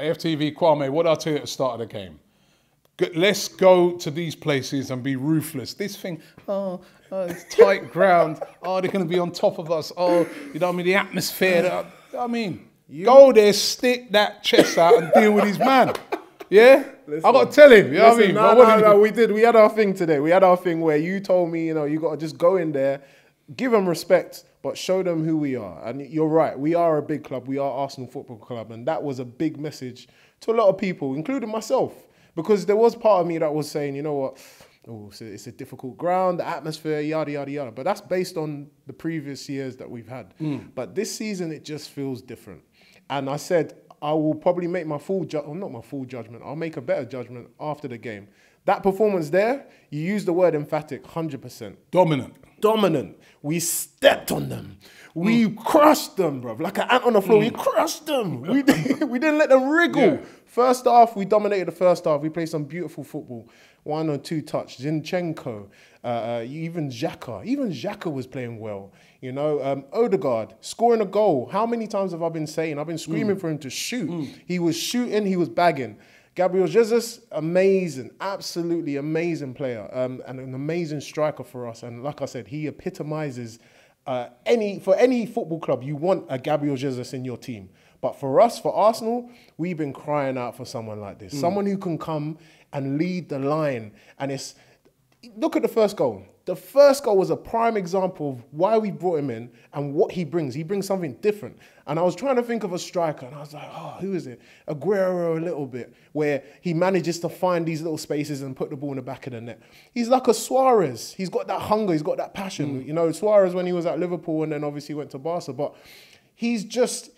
AFTV Kwame, what did I tell you at the start of the game? Let's go to these places and be ruthless. This thing, oh, oh it's tight ground. Oh, they're going to be on top of us. Oh, you know what I mean? The atmosphere. that- I mean, go there, stick that chest out and deal with his man. Yeah? I got to tell him. You know what I mean? No, no, no, we did. We had our thing today. We had our thing where you told me, you know, you got to just go in there, give them respect, but show them who we are. And you're right. We are a big club. We are Arsenal Football Club, and that was a big message to a lot of people, including myself, because there was part of me that was saying, you know what. Oh, it's a, it's a difficult ground, the atmosphere, yada yada yada. But that's based on the previous years that we've had. Hmm. But this season, it just feels different. And I said, I will probably make my full, ju- well, not my full judgment. I'll make a better judgment after the game. That performance there, you use the word emphatic, hundred percent Dominant. Dominant. We stepped on them. We crushed them, bro. Like an ant on the floor. We crushed them. We, we didn't let them wriggle. Yeah. First half, we dominated the first half. We played some beautiful football. One or two touch. Zinchenko, uh, uh, even Xhaka. Even Xhaka was playing well. You know, um, Odegaard scoring a goal. How many times have I been saying? I've been screaming for him to shoot. He was shooting. He was bagging. Gabriel Jesus, amazing, absolutely amazing player, um, and an amazing striker for us. And like I said, he epitomizes uh, any for any football club. You want a Gabriel Jesus in your team, but for us, for Arsenal, we've been crying out for someone like this, someone who can come and lead the line. And it's look at the first goal. The first goal was a prime example of why we brought him in and what he brings. He brings something different. And I was trying to think of a striker, and I was like, oh, who is it? Aguero a little bit, where he manages to find these little spaces and put the ball in the back of the net. He's like a Suarez. He's got that hunger. He's got that passion. Mm. You know, Suarez when he was at Liverpool and then obviously went to Barca, but he's just,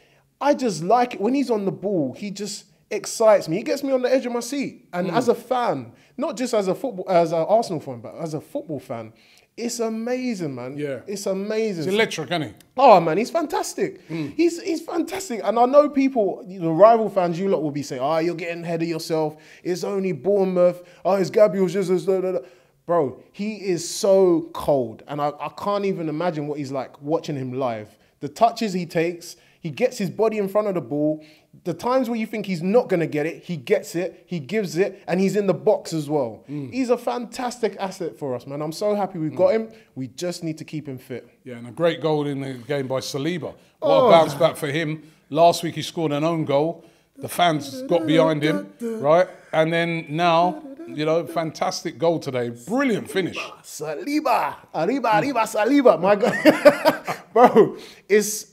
I just like it when he's on the ball. He just excites me. He gets me on the edge of my seat. And mm. as a fan, not just as a football, as an Arsenal fan, but as a football fan, it's amazing, man. Yeah. it's amazing. He's electric, isn't he? Oh man, he's fantastic. Mm. He's he's fantastic, and I know people, the rival fans, you lot will be saying, "Ah, you're getting ahead of yourself. It's only Bournemouth. Oh, it's Gabriel Jesus." da, da, da." Bro, he is so cold, and I, I can't even imagine what he's like watching him live. The touches he takes, he gets his body in front of the ball. The times where you think he's not gonna get it, he gets it, he gives it, and he's in the box as well. Mm. He's a fantastic asset for us, man. I'm so happy we've got mm. him. We just need to keep him fit. Yeah, and a great goal in the game by Saliba. What Oh. a bounce back for him. Last week he scored an own goal. The fans got behind him, right? And then now, you know, fantastic goal today. Brilliant finish. Saliba, arriba, arriba, Saliba. My God, bro, it's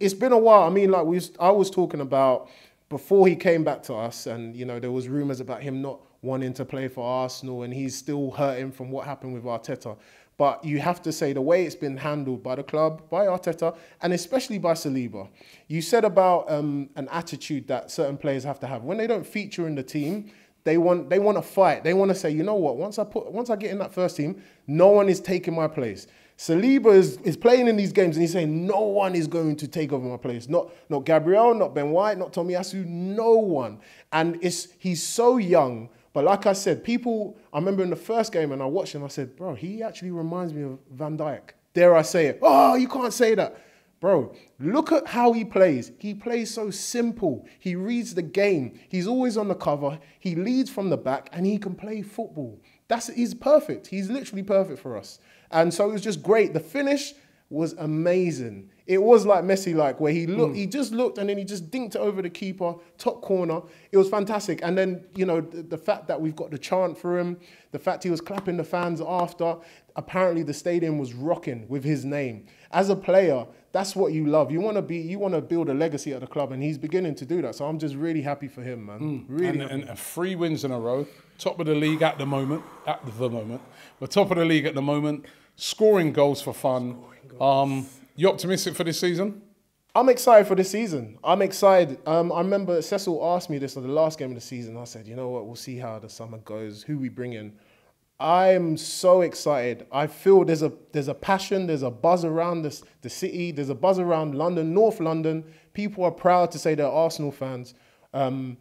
it's been a while. I mean, like we, I was talking about before he came back to us, and you know, there was rumors about him not wanting to play for Arsenal, and he's still hurting from what happened with Arteta. But you have to say the way it's been handled by the club, by Arteta, and especially by Saliba. You said about um, an attitude that certain players have to have when they don't feature in the team. They want they want to fight. They want to say, you know what? Once I put once I get in that first team, no one is taking my place. Saliba is, is playing in these games and he's saying no one is going to take over my place. Not not Gabriel, not Ben White, not Tomiyasu, no one. And it's he's so young. But like I said, people I remember in the first game and I watched him, I said, bro, he actually reminds me of Van Dijk. Dare I say it? Oh, you can't say that. Bro, look at how he plays. He plays so simple. He reads the game. He's always on the cover. He leads from the back and he can play football. That's he's perfect. He's literally perfect for us. And so it was just great. The finish was amazing. It was like Messi like where he looked, he just looked and then he just dinked it over the keeper, top corner. It was fantastic. And then, you know, the, the fact that we've got the chant for him, the fact he was clapping the fans after, apparently the stadium was rocking with his name. As a player, that's what you love. You want to be, you want to build a legacy at the club, and he's beginning to do that. So I'm just really happy for him, man. Really. And, and, three wins in a row. Top of the league at the moment. At the moment. We're top of the league at the moment. Scoring goals for fun. Um, you optimistic for this season? I'm excited for this season. I'm excited. Um, I remember Cecil asked me this on the last game of the season. I said, you know what, we'll see how the summer goes, who we bring in. I'm so excited. I feel there's a there's a passion, there's a buzz around this the city, there's a buzz around London, North London. People are proud to say they're Arsenal fans. Um,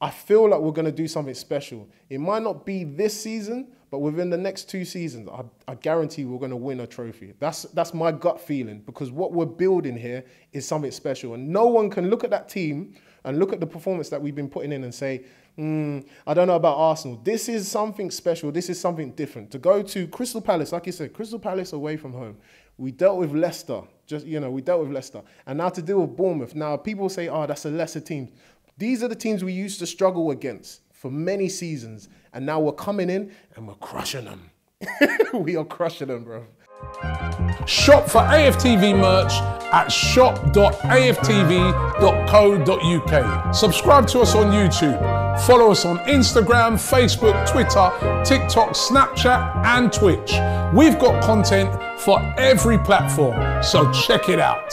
I feel like we're gonna do something special. It might not be this season, but within the next two seasons, I, I guarantee we're going to win a trophy. That's that's my gut feeling because what we're building here is something special, and no one can look at that team and look at the performance that we've been putting in and say, mm, I don't know about Arsenal. This is something special. This is something different. To go to Crystal Palace, like you said, Crystal Palace away from home. We dealt with Leicester. Just you know, we dealt with Leicester, and now to deal with Bournemouth. Now people say, "Oh, that's a lesser team." These are the teams we used to struggle against for many seasons, and now we're coming in and we're crushing them. we are crushing them, bro. Shop for AFTV merch at shop.aftv.co.uk. Subscribe to us on YouTube. Follow us on Instagram, Facebook, Twitter, TikTok, Snapchat, and Twitch. We've got content for every platform, so check it out.